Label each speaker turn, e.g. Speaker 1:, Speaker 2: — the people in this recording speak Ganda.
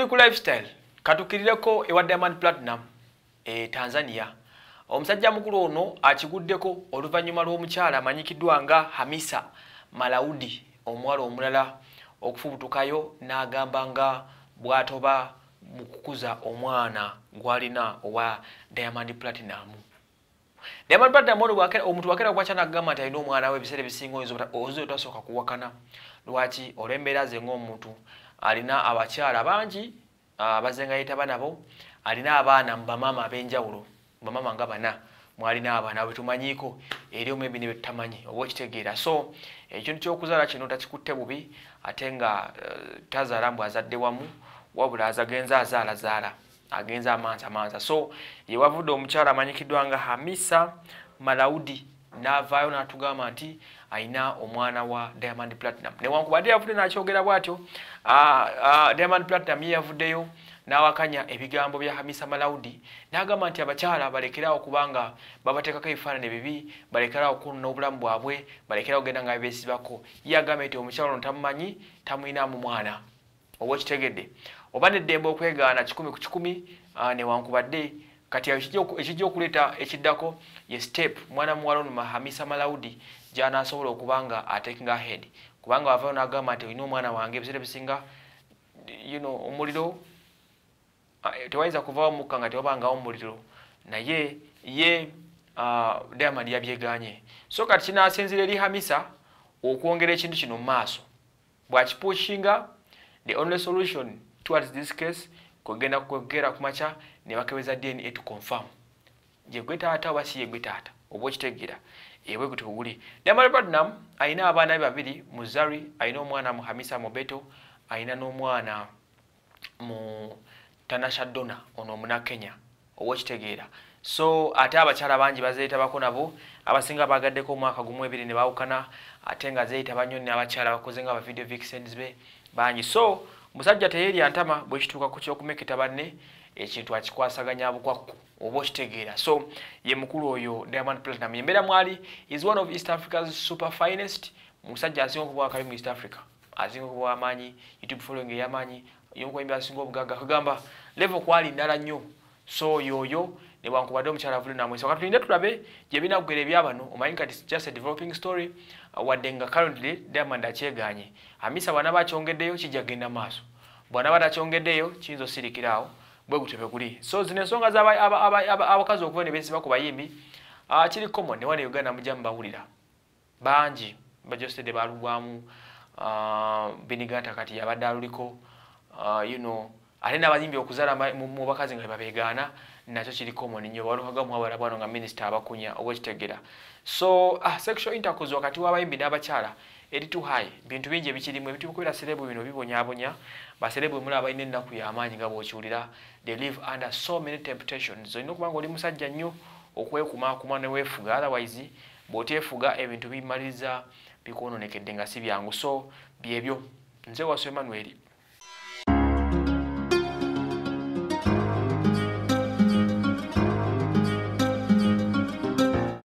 Speaker 1: tuli ku lifestyle katukirireko ewa diamond platinum e tanzania. Omusajja mukulu ono akiguddeko oluvannyuma lw'omukyala amanyikiddwa nga hamisa malaudi omuwala omulala okufubutukayo n'agamba nga bw'atoba mu kukuza omwana gw'alina owa diamond platinum. Diamond platinum ono omuntu wakera kwakya nagamba nti alina omwana we ebiseera ebisinga oyinza otasooka kuwakana. Lwaki olw'embeera ze ng'omuntu alina abakyala bangi abazengayita banabo alina abaana mu bamaama ab'enjawulo bamaama nga bana mwalina abaana bwetumanyiiko eri omu ebini betutamanyi oba okitegeera so ekintu kyokuzaala kino takikutte bubi ate nga uh, tazaala mbw azadde wamu wabula azagenza azaalazaala agenza amanza manza so yewavudde omukyala amanyikiddwa nga hamisa malaudi n'avaayo n'atugamba nti ayina omwana wa diamond platinum. Newankubadde yavudde nakyogera bw'atyo diamond platinum ye yavuddeyo n'awakanya ebigambo bya hamisa malaudi n'agamba nti abakyala balekerawo kubanga babateekako ebifaanani bibi balekerawo kunona obulamu bwabwe balekerawo genda nga bebeesibako ye agambye nti omukyala ono tamumanyi tamuyinaamu mwana. Oba okitegedde? Oba neddembe okwegaana kikumi ku kikumi newankubadde kati ekijja okuleeta ekiddako ye step mwana muwala onuma hamisa malaudi gyanasobola okuba nga ataking ahead kubanga wavayo n'agamba nti olina omwana wange ebiseera bisinga you know, omuliro tewayinza kuvaawo mukka nga tewabangawo omuliro. Naye ye diamond yabyeganye so kati kinasinzira eri hamisa okwongera ekintu kino mu maaso. Bwakipushinga the only solution towards this case kwegenda kwegera kumakya nebakebeza dna to confirm yegwe taata oba si yegwe taata oba okitegeera? Ebwe gutyo kuguli diamond platinum ayina abaana be babiri mu zari ayina omwana mu hamisa mobeto ayina n'omwana mu tanasha dona ono omunakenya oba okitegeera? So ate abakyala bangi bazeetabako nabo abasinga bagaddeko omwaka gumu ebiri ne bawukana ate nga zeeyitaba nnyo n'abakyala bakoze nga bavidio vixens be bangi. So musajja teyeerya ntama bwekituuka ku kyokumeketa banne ekintu akikwasaganya bukwakku oba okitegeera. So ye mukulu oyo diamond platinum. Embeera mwali is one of east africa's super finest. Musajja asinga okuba wakabi mu east africa asinga okuba wamaanyi youtube following eyamaanyi yomukwembe asinga obugaga kagamba level kwali ndala nnyo. So yoyo newankubadde omukyala avule namwesa. Kati tulinde tulabe gyebinaggwera ebyabano omanyi kati just a developing story wadde nga currently diamond akyeganye. Amisa bwana bakyongeddeyo kijja genda maaso. Bwana batakyongeddeyo kiyinza osirikiraawo bwe gutyo bwe guli. So zino ensonga abakazi okuva ne beesiba ku bayimbi kiri common. Ne wana uganda mujja mubawulira bangi bajostede balugwamu biniganta kati yabadde aluliko you know ate n'abayimbi okuzaala mu bakazi nga babeegaana nakyo kiri common nnyo balukagamu abala bwano nga minisita abakunya oba ekitegera so ah, sexual intercourse wakati w'abayimbi n'abakyala eri too high. Bintu bingi ebikirimu ebitukubeera serebu bino bibonyaabonya baserebu muli abalina ennaku y'amaanyi nga bw'okiwulira they live under so many temptations. Olina okuba nga oli musajja nnyo okwekumaakuma ne weefuga otherwise bw'oteefuga ebintu bimaliriza bikwononekedde nga si byangu. So byebyo. Nze wasu emanueri